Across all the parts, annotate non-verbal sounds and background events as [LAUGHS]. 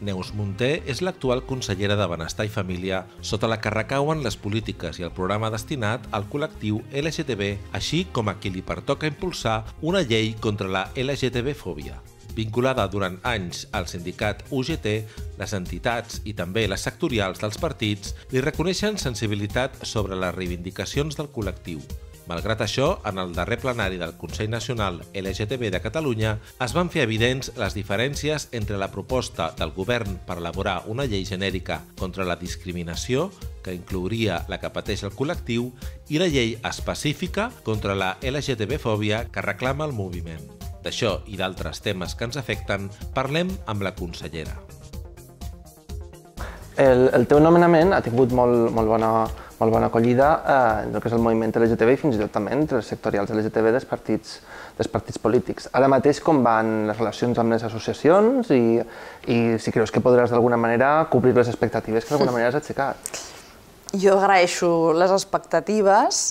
Neus Munté és l'actual consellera de Benestar i Família, sota la que recauen les polítiques i el programa destinat al col·lectiu LGTB, així com a qui li pertoca impulsar una llei contra la LGTB-fòbia. Vinculada durant anys al sindicat UGT, les entitats i també les sectorials dels partits li reconeixen sensibilitat sobre les reivindicacions del col·lectiu. Malgrat això, en el darrer plenari del Consell Nacional LGTB de Catalunya es van fer evidents les diferències entre la proposta del govern per elaborar una llei genèrica contra la discriminació, que inclouria la que pateix el col·lectiu, i la llei específica contra la LGTB-fòbia que reclama el moviment. D'això i d'altres temes que ens afecten parlem amb la consellera. El, el teu nomenament ha tingut molt, molt, bona, molt bona acollida eh, en el que és el moviment LGTB i fins i tot també entre els sectorials LGTB dels partits, dels partits polítics. Ara mateix com van les relacions amb les associacions i, i si creus que podràs d'alguna manera cobrir les expectatives que d'alguna [LAUGHS] manera has aixecat? Jo agraeixo les expectatives,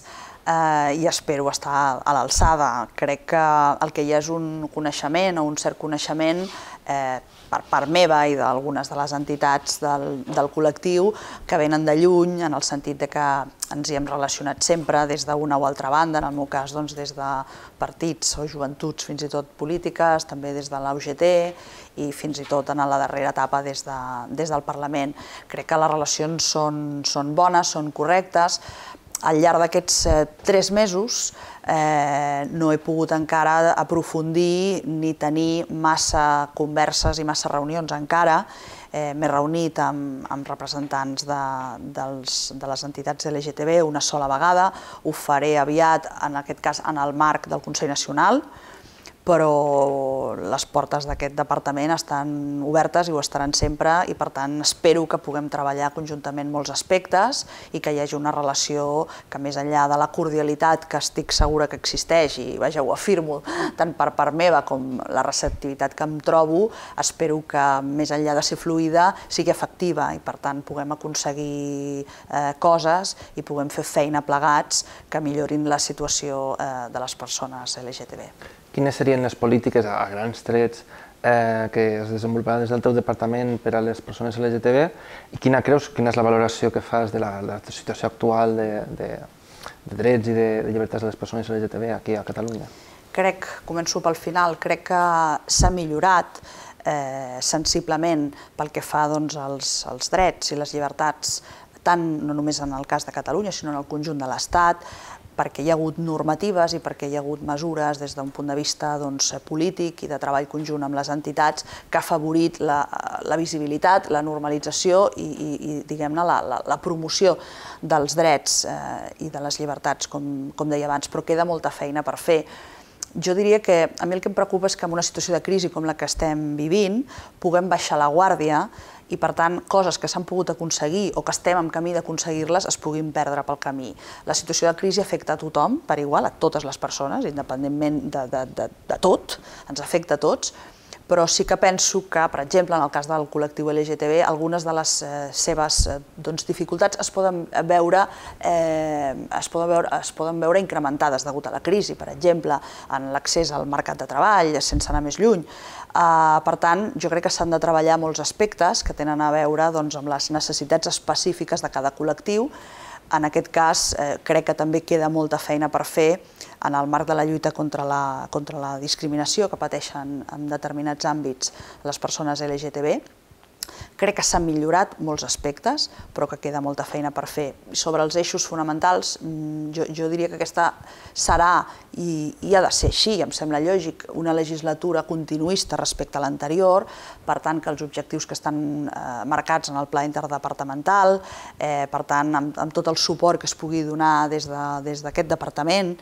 eh, i espero estar a l'alçada. Crec que el que hi ha és un coneixement o un cert coneixement eh, per part meva i d'algunes de les entitats del, del col·lectiu que venen de lluny en el sentit de que ens hi hem relacionat sempre des d'una o altra banda, en el meu cas doncs, des de partits o joventuts fins i tot polítiques, també des de l'UGT i fins i tot en la darrera etapa des, de, des del Parlament. Crec que les relacions són, són bones, són correctes, al llarg d'aquests eh, tres mesos eh, no he pogut encara aprofundir ni tenir massa converses i massa reunions encara. Eh, M'he reunit amb, amb representants de, dels, de les entitats LGTB una sola vegada, ho faré aviat, en aquest cas en el marc del Consell Nacional, però les portes d'aquest departament estan obertes i ho estaran sempre i per tant espero que puguem treballar conjuntament molts aspectes i que hi hagi una relació que més enllà de la cordialitat que estic segura que existeix i vaja ho afirmo tant per part meva com la receptivitat que em trobo, espero que més enllà de ser fluida sigui efectiva i per tant puguem aconseguir eh, coses i puguem fer feina plegats que millorin la situació eh, de les persones LGTB quines serien les polítiques a, grans trets eh, que es desenvoluparan des del teu departament per a les persones LGTB i quina creus, quina és la valoració que fas de la, de la situació actual de, de, de drets i de, de llibertats de les persones LGTB aquí a Catalunya? Crec, començo pel final, crec que s'ha millorat eh, sensiblement pel que fa doncs, als, als drets i les llibertats tant no només en el cas de Catalunya, sinó en el conjunt de l'Estat, perquè hi ha hagut normatives i perquè hi ha hagut mesures des d'un punt de vista doncs, polític i de treball conjunt amb les entitats que ha favorit la, la visibilitat, la normalització i, i, i diguem-ne, la, la, la promoció dels drets eh, i de les llibertats, com, com deia abans, però queda molta feina per fer. Jo diria que a mi el que em preocupa és que en una situació de crisi com la que estem vivint puguem baixar la guàrdia i per tant coses que s'han pogut aconseguir o que estem en camí d'aconseguir-les es puguin perdre pel camí. La situació de crisi afecta a tothom per igual, a totes les persones, independentment de, de, de, de tot, ens afecta a tots, però sí que penso que, per exemple, en el cas del col·lectiu LGTB, algunes de les eh, seves eh, doncs, dificultats es poden veure, eh, es, poden veure, es poden veure incrementades degut a la crisi, per exemple, en l'accés al mercat de treball, sense anar més lluny. Uh, per tant, jo crec que s'han de treballar molts aspectes que tenen a veure doncs, amb les necessitats específiques de cada col·lectiu. En aquest cas, eh, crec que també queda molta feina per fer en el marc de la lluita contra la, contra la discriminació que pateixen en determinats àmbits les persones LGTB Crec que s'han millorat molts aspectes, però que queda molta feina per fer. Sobre els eixos fonamentals, mm, jo, jo diria que aquesta serà, i, i ha de ser així, em sembla lògic, una legislatura continuista respecte a l'anterior, per tant que els objectius que estan eh, marcats en el pla interdepartamental, eh, per tant amb, amb tot el suport que es pugui donar des d'aquest de, departament,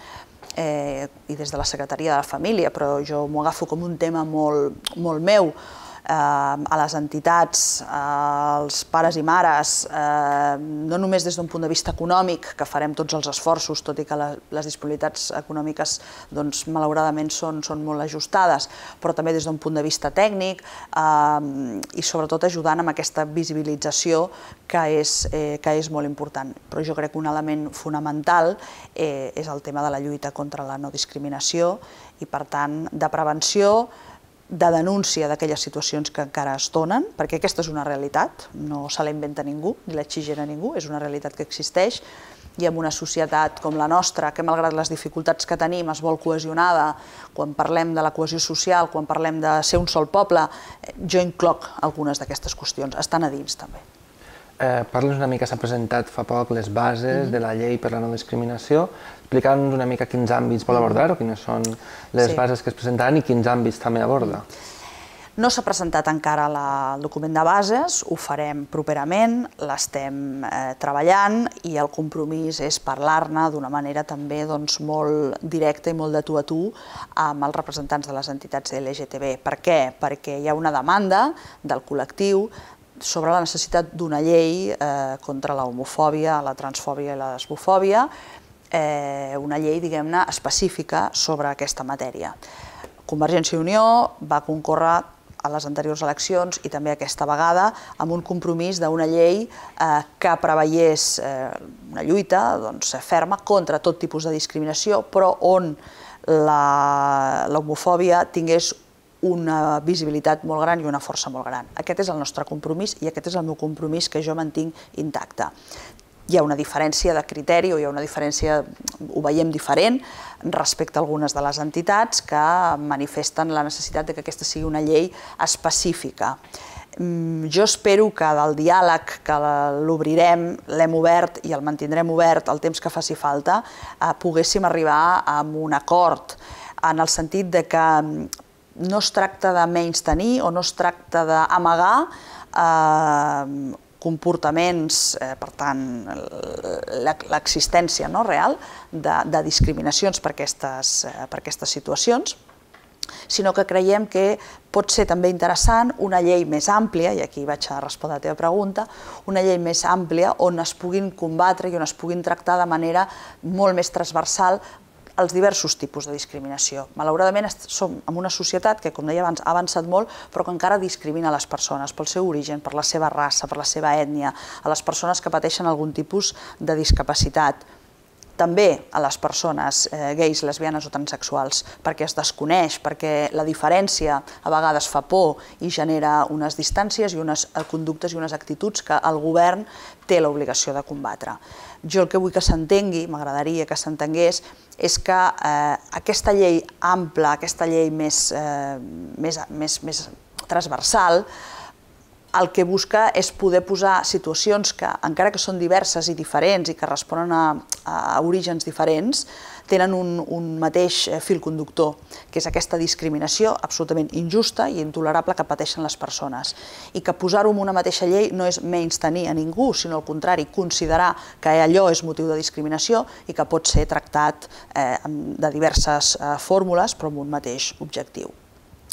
eh, i des de la Secretaria de la Família, però jo m'ho agafo com un tema molt, molt meu, a les entitats, als pares i mares, eh, no només des d'un punt de vista econòmic, que farem tots els esforços, tot i que les disponibilitats econòmiques doncs, malauradament són, són molt ajustades, però també des d'un punt de vista tècnic eh, i sobretot ajudant amb aquesta visibilització que és, eh, que és molt important. Però jo crec que un element fonamental és el tema de la lluita contra la no discriminació i, per tant, de prevenció, de denúncia d'aquelles situacions que encara es donen, perquè aquesta és una realitat, no se la inventa ningú, ni l'exigena ningú, és una realitat que existeix, i en una societat com la nostra, que malgrat les dificultats que tenim es vol cohesionada, quan parlem de la cohesió social, quan parlem de ser un sol poble, eh, jo incloc algunes d'aquestes qüestions, estan a dins també. Eh, Parla'ns una mica, s'ha presentat fa poc les bases mm -hmm. de la llei per la no discriminació. Explica'ns una mica quins àmbits vol abordar o quines són les sí. bases que es presentaran i quins àmbits també aborda. No s'ha presentat encara la, el document de bases, ho farem properament, l'estem eh, treballant i el compromís és parlar-ne d'una manera també doncs, molt directa i molt de tu a tu amb els representants de les entitats LGTB. Per què? Perquè hi ha una demanda del col·lectiu sobre la necessitat d'una llei eh, contra la homofòbia, la transfòbia i la lesbofòbia, eh, una llei, diguem-ne, específica sobre aquesta matèria. Convergència i Unió va concórrer a les anteriors eleccions i també aquesta vegada amb un compromís d'una llei eh, que preveiés eh, una lluita doncs, ferma contra tot tipus de discriminació, però on l'homofòbia tingués una visibilitat molt gran i una força molt gran. Aquest és el nostre compromís i aquest és el meu compromís que jo mantinc intacte. Hi ha una diferència de criteri o hi ha una diferència, ho veiem diferent, respecte a algunes de les entitats que manifesten la necessitat de que aquesta sigui una llei específica. Mm, jo espero que del diàleg que l'obrirem, l'hem obert i el mantindrem obert el temps que faci falta, eh, poguéssim arribar a un acord en el sentit de que no es tracta de menys tenir o no es tracta d'amagar eh, comportaments, eh, per tant, l'existència no, real de, de discriminacions per aquestes, eh, per aquestes situacions, sinó que creiem que pot ser també interessant una llei més àmplia, i aquí vaig a respondre a la teva pregunta, una llei més àmplia on es puguin combatre i on es puguin tractar de manera molt més transversal els diversos tipus de discriminació. Malauradament som en una societat que, com deia abans, ha avançat molt, però que encara discrimina les persones pel seu origen, per la seva raça, per la seva ètnia, a les persones que pateixen algun tipus de discapacitat també a les persones eh, gais, lesbianes o transexuals, perquè es desconeix, perquè la diferència a vegades fa por i genera unes distàncies i unes eh, conductes i unes actituds que el govern té l'obligació de combatre. Jo el que vull que s'entengui, m'agradaria que s'entengués, és que eh, aquesta llei ampla, aquesta llei més, eh, més, més, més transversal, el que busca és poder posar situacions que, encara que són diverses i diferents i que responen a, a orígens diferents, tenen un, un mateix eh, fil conductor, que és aquesta discriminació absolutament injusta i intolerable que pateixen les persones. I que posar-ho en una mateixa llei no és menys tenir a ningú, sinó al contrari, considerar que allò és motiu de discriminació i que pot ser tractat eh, de diverses eh, fórmules, però amb un mateix objectiu.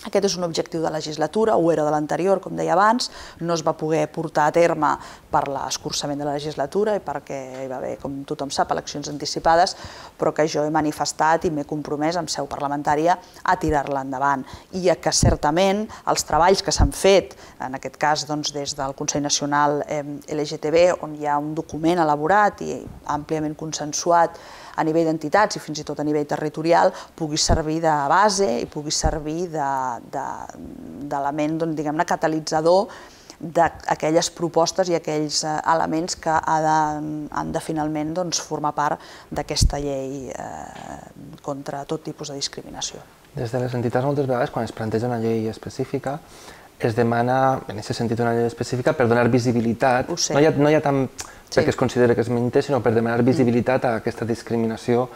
Aquest és un objectiu de legislatura, ho era de l'anterior, com deia abans, no es va poder portar a terme per l'escurçament de la legislatura i perquè hi va haver, com tothom sap, eleccions anticipades, però que jo he manifestat i m'he compromès amb seu parlamentària a tirar-la endavant. I que certament els treballs que s'han fet, en aquest cas doncs, des del Consell Nacional LGTB, on hi ha un document elaborat i àmpliament consensuat a nivell d'entitats i fins i tot a nivell territorial pugui servir de base i pugui servir d'element, de, de, diguem-ne, catalitzador d'aquelles propostes i aquells eh, elements que han de finalment doncs, formar part d'aquesta llei eh, contra tot tipus de discriminació. Des de les entitats moltes vegades, quan es planteja una llei específica, es demana, en aquest sentit, una llei específica per donar visibilitat. No hi ha, no hi ha tant sí. perquè es considera que es menté, sinó per demanar visibilitat a aquesta discriminació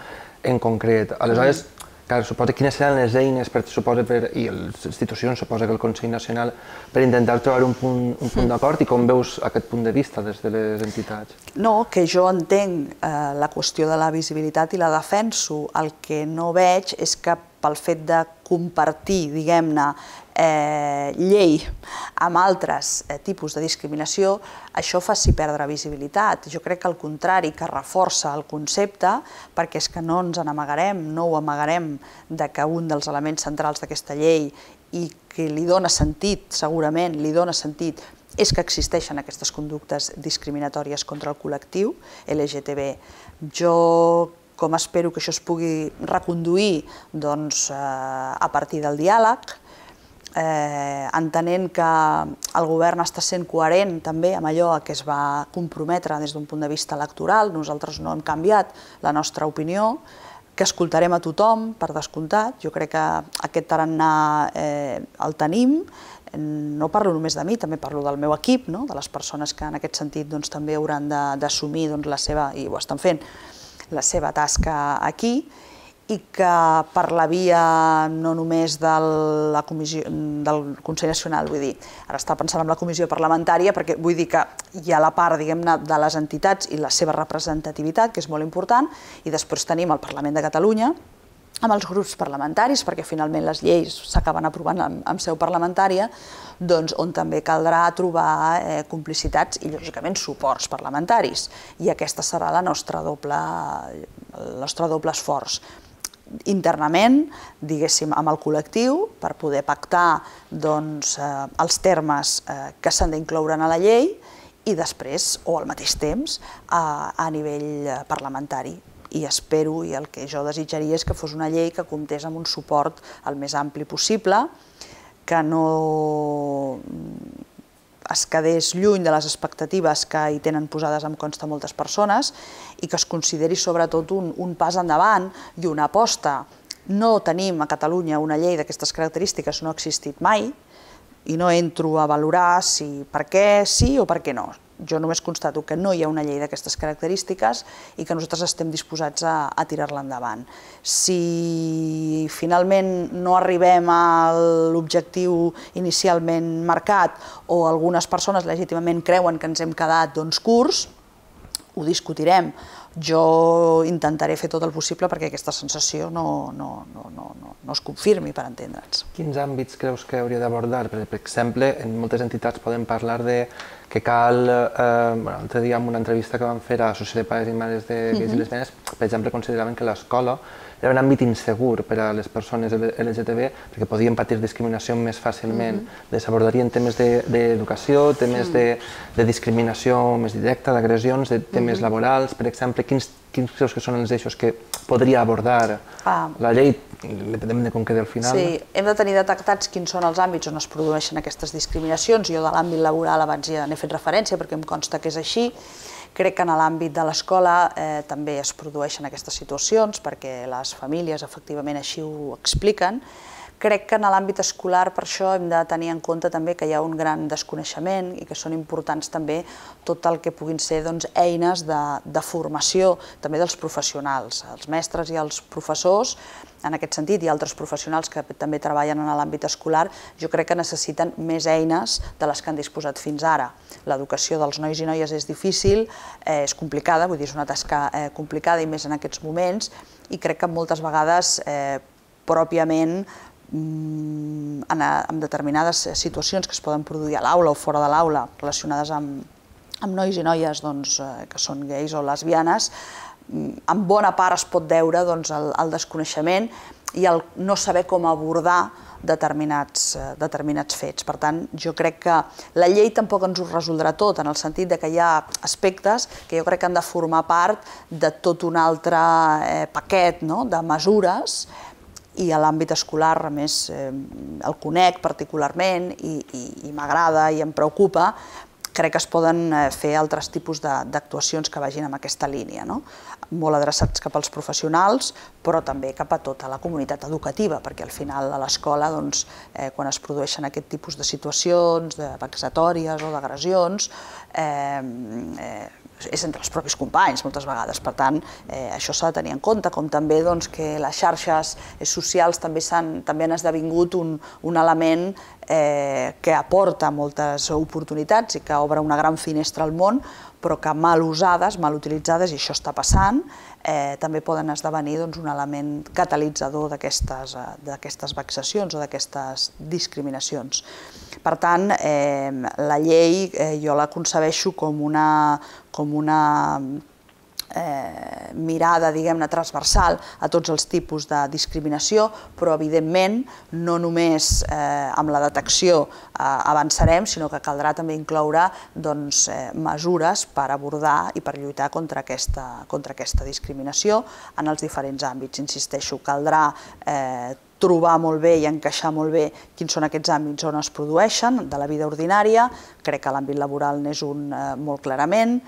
en concret. Aleshores, mm. clar, suposa quines seran les eines per, suposa, per, i les institucions, suposa que el Consell Nacional, per intentar trobar un punt, un punt mm. d'acord i com veus aquest punt de vista des de les entitats? No, que jo entenc eh, la qüestió de la visibilitat i la defenso. El que no veig és que pel fet de compartir, diguem-ne, eh, llei amb altres eh, tipus de discriminació, això faci perdre visibilitat. Jo crec que al contrari, que reforça el concepte, perquè és que no ens n'amagarem, no ho amagarem, de que un dels elements centrals d'aquesta llei i que li dona sentit, segurament, li dona sentit, és que existeixen aquestes conductes discriminatòries contra el col·lectiu LGTB. Jo com espero que això es pugui reconduir doncs, eh, a partir del diàleg, eh, entenent que el govern està sent coherent també amb allò a què es va comprometre des d'un punt de vista electoral, nosaltres no hem canviat la nostra opinió, que escoltarem a tothom, per descomptat, jo crec que aquest tarannà eh, el tenim, no parlo només de mi, també parlo del meu equip, no? de les persones que en aquest sentit doncs, també hauran d'assumir doncs, la seva, i ho estan fent, la seva tasca aquí, i que per la via no només de la comissió, del Consell Nacional, vull dir, ara està pensant en la comissió parlamentària, perquè vull dir que hi ha la part, diguem-ne, de les entitats i la seva representativitat, que és molt important, i després tenim el Parlament de Catalunya, amb els grups parlamentaris, perquè finalment les lleis s'acaben aprovant en, en seu parlamentària, doncs on també caldrà trobar eh, complicitats i, lògicament, suports parlamentaris. I aquesta serà la nostra doble, el nostre doble esforç internament, diguéssim, amb el col·lectiu per poder pactar doncs, eh, els termes eh, que s'han d'incloure en la llei i després, o al mateix temps, a, a nivell eh, parlamentari. I espero, i el que jo desitjaria és que fos una llei que comptés amb un suport el més ampli possible, que no es quedés lluny de les expectatives que hi tenen posades em consta moltes persones i que es consideri sobretot un, un pas endavant i una aposta. No tenim a Catalunya una llei d'aquestes característiques, no ha existit mai, i no entro a valorar si per què sí o per què no jo només constato que no hi ha una llei d'aquestes característiques i que nosaltres estem disposats a, a tirar-la endavant. Si finalment no arribem a l'objectiu inicialment marcat o algunes persones legítimament creuen que ens hem quedat doncs, curts, ho discutirem. Jo intentaré fer tot el possible perquè aquesta sensació no, no, no, no, no, no es confirmi, per entendre'ns. Quins àmbits creus que hauria d'abordar? Per exemple, en moltes entitats podem parlar de que cal, eh, bueno, l'altre dia en una entrevista que vam fer a l'Associació de Pares i Mares de Gais uh -huh. i Lesbianes, per exemple, consideraven que l'escola era un àmbit insegur per a les persones LGTB perquè podien patir discriminació més fàcilment. Uh -huh. S'abordarien temes d'educació, de, temes -huh. de, de discriminació més directa, d'agressions, de temes uh -huh. laborals, per exemple, quins, quins creus que són els eixos que podria abordar ah. la llei depèn de com quedi al final. Sí, hem de tenir detectats quins són els àmbits on es produeixen aquestes discriminacions. Jo de l'àmbit laboral abans ja n'he fet referència perquè em consta que és així. Crec que en l'àmbit de l'escola eh, també es produeixen aquestes situacions perquè les famílies efectivament així ho expliquen. Crec que en l'àmbit escolar per això hem de tenir en compte també que hi ha un gran desconeixement i que són importants també tot el que puguin ser doncs, eines de, de formació també dels professionals, els mestres i els professors, en aquest sentit, i altres professionals que també treballen en l'àmbit escolar, jo crec que necessiten més eines de les que han disposat fins ara. L'educació dels nois i noies és difícil, eh, és complicada, vull dir, és una tasca eh, complicada i més en aquests moments, i crec que moltes vegades eh, pròpiament en, en determinades situacions que es poden produir a l'aula o fora de l'aula relacionades amb, amb nois i noies doncs, eh, que són gais o lesbianes, mm, en bona part es pot veure doncs, el, el desconeixement i el no saber com abordar determinats, eh, determinats fets. Per tant, jo crec que la llei tampoc ens ho resoldrà tot, en el sentit de que hi ha aspectes que jo crec que han de formar part de tot un altre eh, paquet no? de mesures i a l'àmbit escolar, a més, eh, el conec particularment i, i, i m'agrada i em preocupa, crec que es poden eh, fer altres tipus d'actuacions que vagin en aquesta línia, no? molt adreçats cap als professionals, però també cap a tota la comunitat educativa, perquè al final a l'escola, doncs, eh, quan es produeixen aquest tipus de situacions, de vexatòries o d'agressions, eh, eh, és entre els propis companys moltes vegades, per tant eh, això s'ha de tenir en compte, com també doncs, que les xarxes socials també, han, també han esdevingut un, un element eh, que aporta moltes oportunitats i que obre una gran finestra al món, però que mal usades, mal utilitzades, i això està passant, eh, també poden esdevenir doncs, un element catalitzador d'aquestes eh, vexacions o d'aquestes discriminacions. Per tant, eh, la llei eh, jo la concebeixo com una, com una eh, mirada, diguem-ne, transversal a tots els tipus de discriminació, però evidentment no només eh, amb la detecció eh, avançarem, sinó que caldrà també incloure doncs, eh, mesures per abordar i per lluitar contra aquesta, contra aquesta discriminació en els diferents àmbits. Insisteixo, caldrà eh, trobar molt bé i encaixar molt bé quins són aquests àmbits on es produeixen de la vida ordinària, crec que l'àmbit laboral n'és un molt clarament,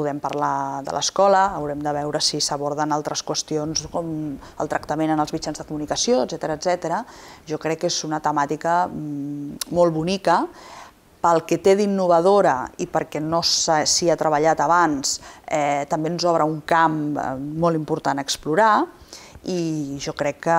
podem parlar de l'escola, haurem de veure si s'aborden altres qüestions com el tractament en els mitjans de comunicació, etc etc. Jo crec que és una temàtica mm, molt bonica, pel que té d'innovadora i perquè no s'hi ha treballat abans, eh, també ens obre un camp eh, molt important a explorar, i jo crec que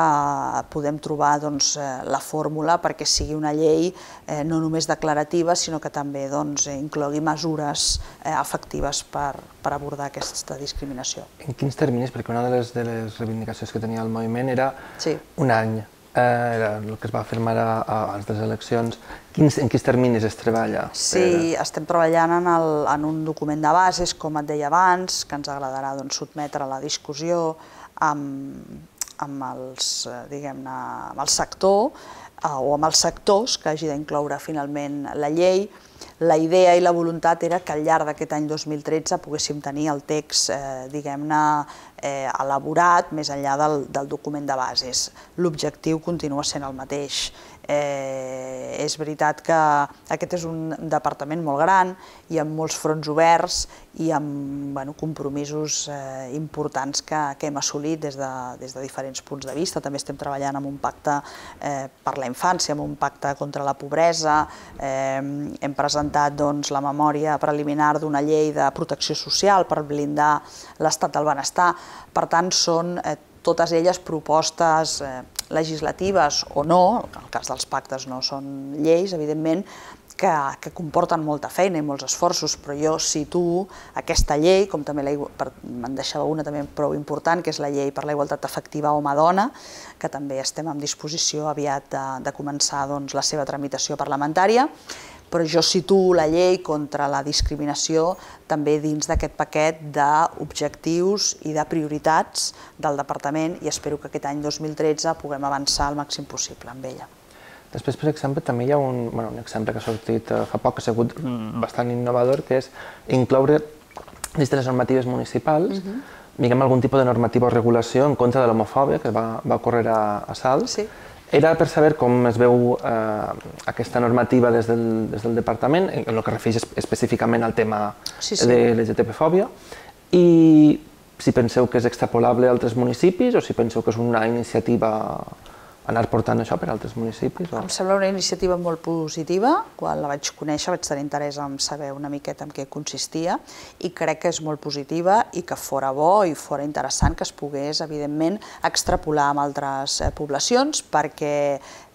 podem trobar doncs, eh, la fórmula perquè sigui una llei eh, no només declarativa, sinó que també doncs, inclogui mesures eh, efectives per, per abordar aquesta discriminació. En quins terminis? Perquè una de les, de les reivindicacions que tenia el moviment era sí. un any, eh, era el que es va afirmar abans de les eleccions. Quins, en quins terminis es treballa? Sí, per... estem treballant en, el, en un document de bases, com et deia abans, que ens agradarà doncs, sotmetre a la discussió, amb, amb, els, eh, diguem-ne, amb el sector eh, o amb els sectors que hagi d'incloure finalment la llei. La idea i la voluntat era que al llarg d'aquest any 2013 poguéssim tenir el text, eh, diguem-ne, eh, elaborat més enllà del, del document de bases. L'objectiu continua sent el mateix, Eh, és veritat que aquest és un departament molt gran i amb molts fronts oberts i amb bueno, compromisos eh, importants que, que hem assolit des de, des de diferents punts de vista. També estem treballant amb un pacte eh, per la infància, amb un pacte contra la pobresa. Eh, hem presentat doncs, la memòria preliminar d'una llei de protecció social per blindar l'estat del benestar. Per tant, són eh, totes elles propostes eh, legislatives o no, en el cas dels pactes no són lleis, evidentment, que, que comporten molta feina i molts esforços, però jo situo aquesta llei, com també me'n deixava una també prou important, que és la llei per la igualtat efectiva home-dona, que també estem en disposició aviat de, de començar doncs, la seva tramitació parlamentària, però jo situo la llei contra la discriminació també dins d'aquest paquet d'objectius i de prioritats del Departament i espero que aquest any 2013 puguem avançar el màxim possible amb ella. Després, per exemple, també hi ha un, bueno, un exemple que ha sortit eh, fa poc, que ha sigut bastant innovador, que és incloure dins de les normatives municipals uh -huh. diguem, algun tipus de normativa o regulació en contra de l'homofòbia que va, va ocórrer a, a Salt. Sí era per saber com es veu eh, aquesta normativa des del, des del departament, en el que refereix específicament al tema sí, sí. de l'LGTB-fòbia, i si penseu que és extrapolable a altres municipis o si penseu que és una iniciativa anar portant això per altres municipis? O? Em sembla una iniciativa molt positiva. Quan la vaig conèixer vaig tenir interès en saber una miqueta en què consistia i crec que és molt positiva i que fora bo i fora interessant que es pogués, evidentment, extrapolar amb altres eh, poblacions perquè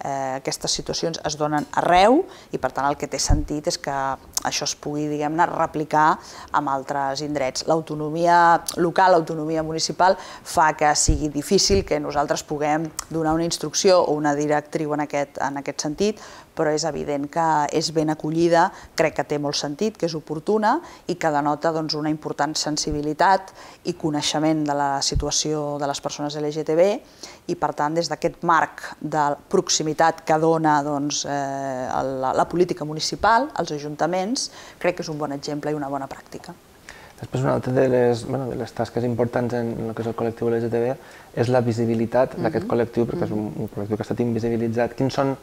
eh, aquestes situacions es donen arreu i per tant el que té sentit és que això es pugui, diguem-ne, replicar amb altres indrets. L'autonomia local, l'autonomia municipal fa que sigui difícil que nosaltres puguem donar una instrucció o una directriu en aquest, en aquest sentit, però és evident que és ben acollida, crec que té molt sentit, que és oportuna i que denota doncs, una important sensibilitat i coneixement de la situació de les persones LGTB i per tant des d'aquest marc de proximitat que dona doncs, eh, la, la política municipal, als ajuntaments, crec que és un bon exemple i una bona pràctica. Després, una altra de les, bueno, de les tasques importants en el que és el col·lectiu LGTB és la visibilitat mm -hmm. d'aquest col·lectiu, perquè mm -hmm. és un, un col·lectiu que ha estat invisibilitzat. Quins són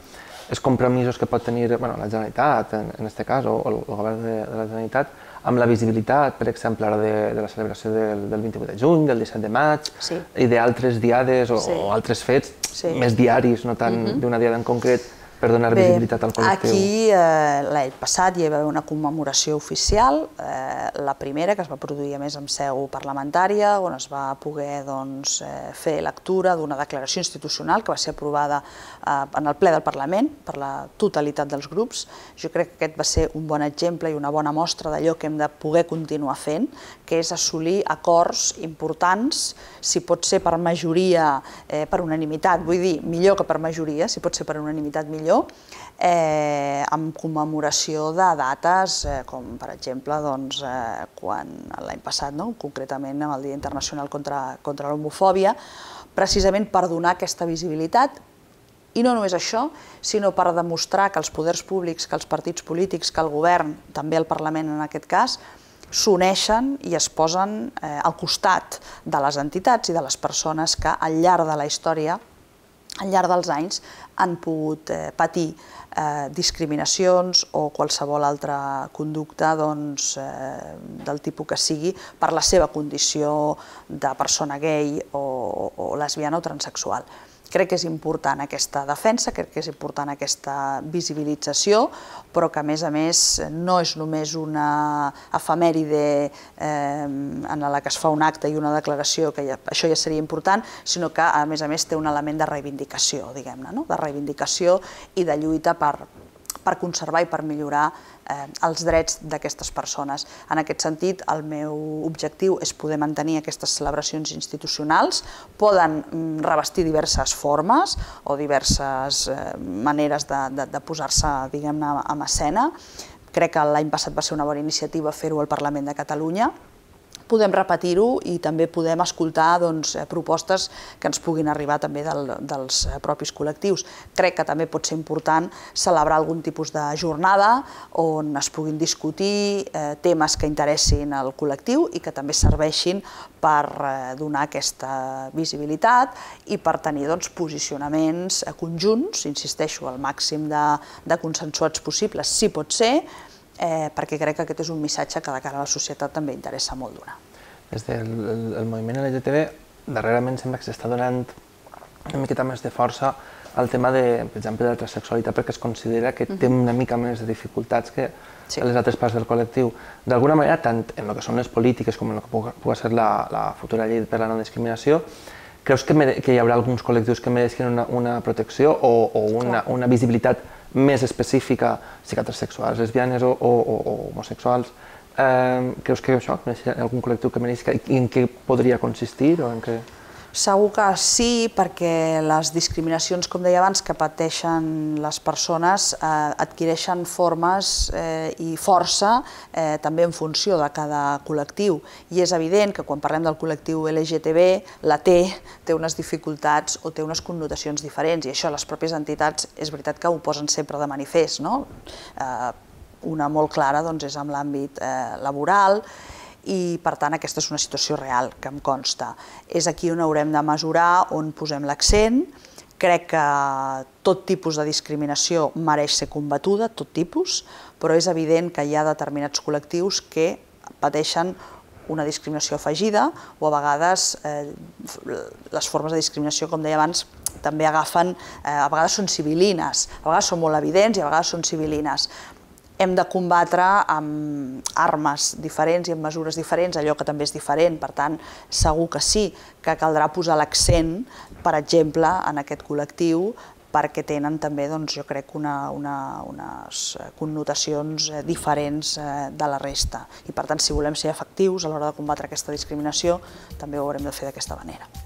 els compromisos que pot tenir bueno, la Generalitat, en, en aquest cas, o, o el govern de, de la Generalitat, amb la visibilitat, per exemple, ara de, de la celebració del, del 28 de juny, del 17 de maig, sí. i d'altres diades o, sí. o altres fets sí. més diaris, no tant mm -hmm. d'una diada en concret, per donar Bé, visibilitat al col·lectiu? Aquí, eh, l'any passat, hi va haver una commemoració oficial, eh, la primera, que es va produir a més amb seu parlamentària, on es va poder doncs, eh, fer lectura d'una declaració institucional que va ser aprovada eh, en el ple del Parlament per la totalitat dels grups. Jo crec que aquest va ser un bon exemple i una bona mostra d'allò que hem de poder continuar fent, que és assolir acords importants, si pot ser per majoria, eh, per unanimitat, vull dir, millor que per majoria, si pot ser per unanimitat millor, discriminació eh, amb commemoració de dates, eh, com per exemple doncs, eh, quan l'any passat, no? concretament amb el Dia Internacional contra, contra l'Homofòbia, precisament per donar aquesta visibilitat i no només això, sinó per demostrar que els poders públics, que els partits polítics, que el govern, també el Parlament en aquest cas, s'uneixen i es posen eh, al costat de les entitats i de les persones que al llarg de la història, al llarg dels anys, han pogut eh, patir eh, discriminacions o qualsevol altra conducta doncs, eh, del tipus que sigui per la seva condició de persona gay o, o lesbiana o transexual. Crec que és important aquesta defensa, crec que és important aquesta visibilització, però que a més a més no és només una efemèride eh, en la que es fa un acte i una declaració, que això ja seria important, sinó que a més a més té un element de reivindicació, diguem-ne, no? de reivindicació i de lluita per, per conservar i per millorar eh, els drets d'aquestes persones. En aquest sentit, el meu objectiu és poder mantenir aquestes celebracions institucionals, poden mm, revestir diverses formes o diverses eh, maneres de, de, de posar-se, diguem-ne, en escena. Crec que l'any passat va ser una bona iniciativa fer-ho al Parlament de Catalunya, podem repetir-ho i també podem escoltar doncs, eh, propostes que ens puguin arribar també del, dels eh, propis col·lectius. Crec que també pot ser important celebrar algun tipus de jornada on es puguin discutir eh, temes que interessin al col·lectiu i que també serveixin per eh, donar aquesta visibilitat i per tenir doncs, posicionaments eh, conjunts, insisteixo, al màxim de, de consensuats possibles, si pot ser, eh, perquè crec que aquest és un missatge que de cara a la societat també interessa molt donar. Des del el, moviment LGTB, darrerament sembla que s'està donant una miqueta més de força al tema de, per exemple, de la transexualitat, perquè es considera que té una mica més de dificultats que sí. les altres parts del col·lectiu. D'alguna manera, tant en el que són les polítiques com en el que pugui ser la, la futura llei per la no discriminació, creus que, que hi haurà alguns col·lectius que mereixin una, una protecció o, o una, una visibilitat més específica, psiquiatres sexuals, lesbianes o, o, o homosexuals, eh, creus que això, algun col·lectiu que mereix, i en què podria consistir o en què... Segur que sí, perquè les discriminacions, com deia abans, que pateixen les persones eh, adquireixen formes eh, i força eh, també en funció de cada col·lectiu. I és evident que quan parlem del col·lectiu LGTB, la T té unes dificultats o té unes connotacions diferents, i això les pròpies entitats és veritat que ho posen sempre de manifest. No? Eh, una molt clara doncs, és amb l'àmbit eh, laboral, i per tant aquesta és una situació real que em consta. És aquí on haurem de mesurar, on posem l'accent, crec que tot tipus de discriminació mereix ser combatuda, tot tipus, però és evident que hi ha determinats col·lectius que pateixen una discriminació afegida o a vegades eh, les formes de discriminació, com deia abans, també agafen, eh, a vegades són civilines, a vegades són molt evidents i a vegades són civilines hem de combatre amb armes diferents i amb mesures diferents, allò que també és diferent, per tant, segur que sí, que caldrà posar l'accent, per exemple, en aquest col·lectiu, perquè tenen també, doncs, jo crec, una, una, unes connotacions eh, diferents eh, de la resta. I per tant, si volem ser efectius a l'hora de combatre aquesta discriminació, també ho haurem de fer d'aquesta manera.